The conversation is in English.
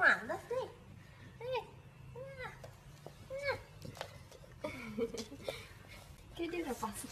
Come on, let's play. Can you do that, boss?